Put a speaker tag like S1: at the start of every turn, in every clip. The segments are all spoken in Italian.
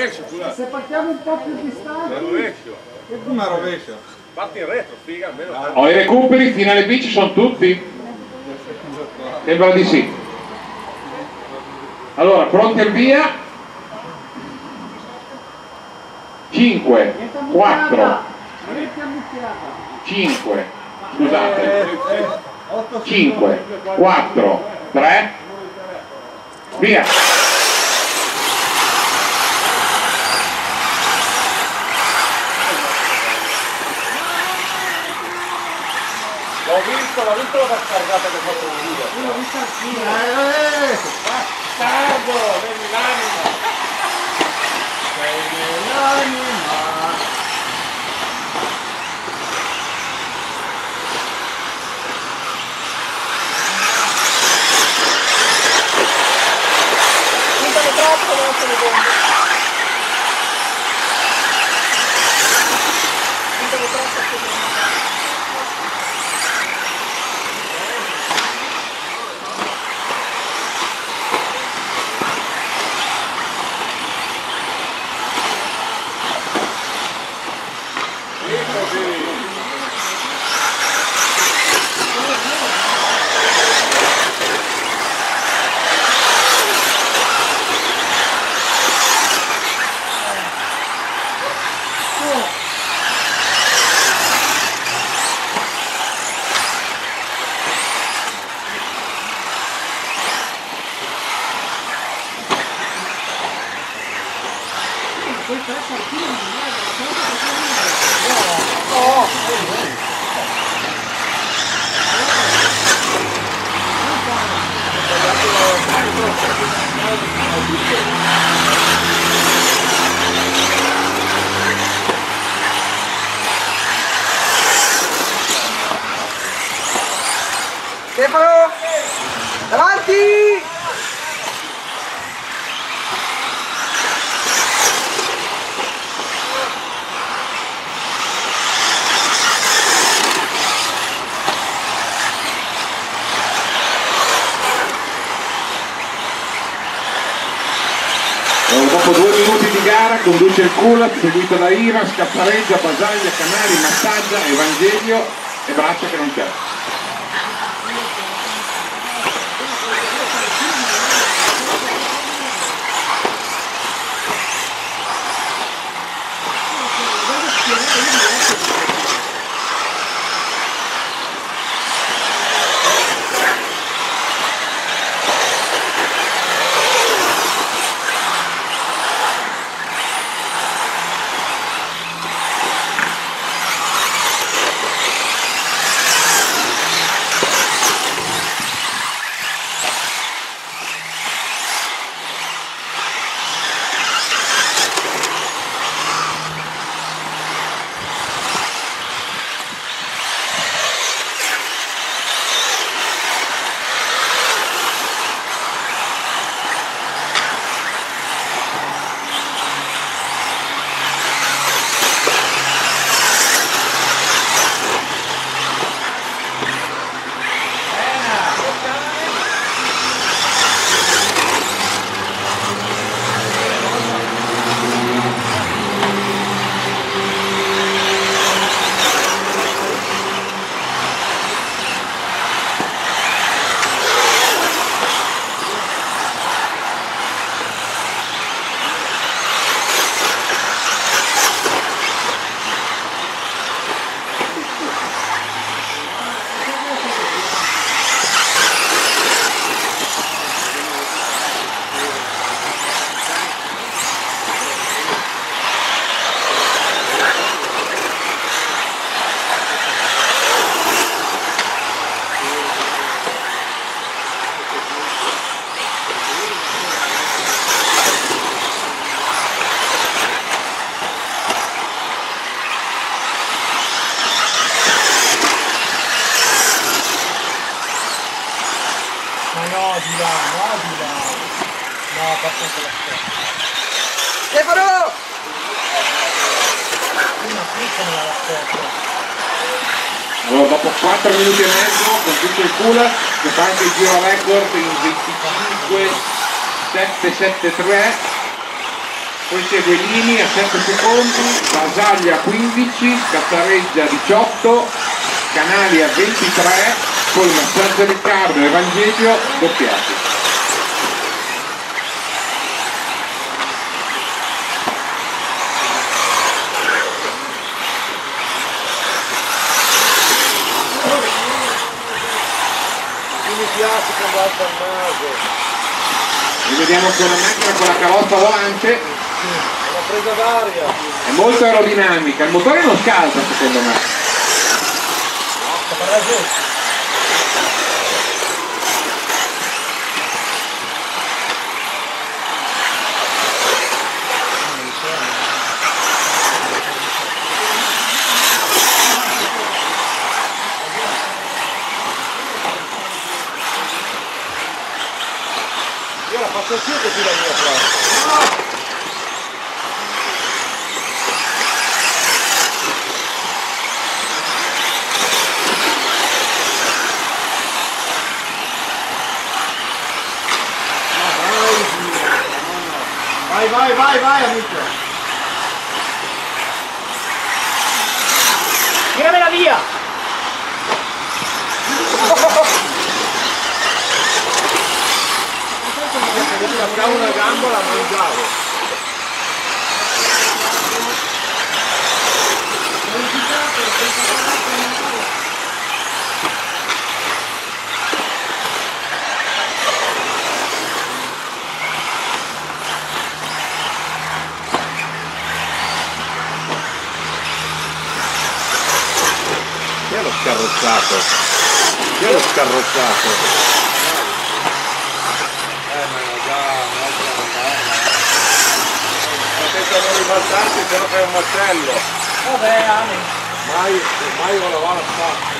S1: rovescio, scusa.
S2: Se partiamo un po' più distanti.
S1: Al rovescio.
S3: Come rovescio?
S1: Parti in retro, figa, almeno.
S4: Ho i recuperi, finale B ci sono tutti? Sembra di sì. Allora, pronti al via? 5, 4, 5, scusate, 5, 4, 3, via!
S1: L'ho visto la bastargata che ha fatto il video.
S2: Ho visto anch'io.
S1: Bastardo, vedi l'anima.
S5: Puntano troppo, non se ne. Puntano troppo, se ne
S6: Stefano! Davanti!
S4: Gara conduce il culat seguito da Ira, Scazzareggia, Basaglia, Canali, Massaggia, Evangelio e Braccia che non c'è.
S2: Cliccano la scherza.
S4: Allora, dopo 4 minuti e mezzo conduce il culat che fa anche il giro record in 25 773 Poi segue Lini a 7 secondi, Basaglia 15, Casareggia 18, Canali a 23, poi Massaggio Riccardo e Evangelio doppiati.
S1: Chi mi piace quando alza il naso.
S4: Rivediamo con la macchina con la carrozza volante,
S1: Una presa d'aria.
S4: è molto aerodinamica, il motore non scalza secondo me.
S1: vai, vai, vai,
S2: amiga.
S1: Mírame la vía. una gamba la mangiavo.
S4: Scarrozzato? Chi è lo scarrozzato?
S1: Eh, ma già un'altra volta. Potete non ribaltarsi, se no fai un macello.
S2: Vabbè, amen.
S1: Mai, mai con la vara spazio.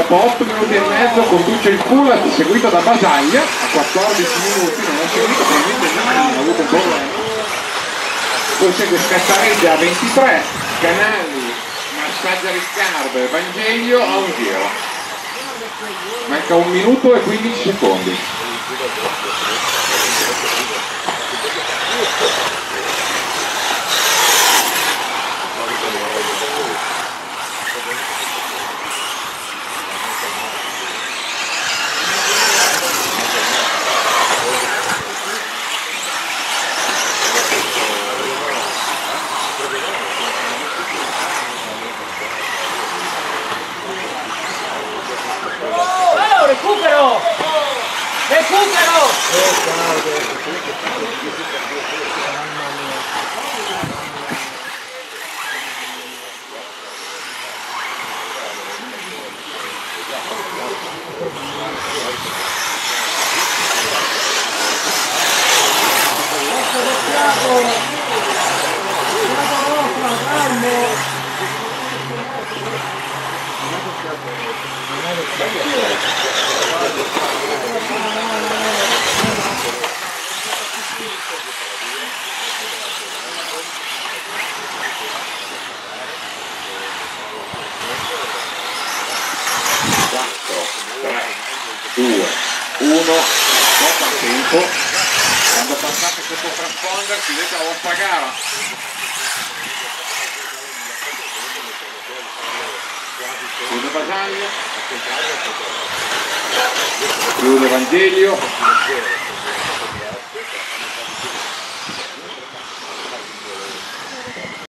S4: dopo 8 minuti e mezzo conduce il Culat seguito da Basaglia, a 14 minuti non ha seguito, probabilmente non ha avuto un problema. Poi segue Scattareggia a 23, Canali, Massaggia Riccardo e Evangelio a un giro. Manca un minuto e 15 secondi. 2, 1, poco tempo, quando passate sotto traspondersi, vedete la lotta gara. Chiude Basaglia. Chiude Evangelio.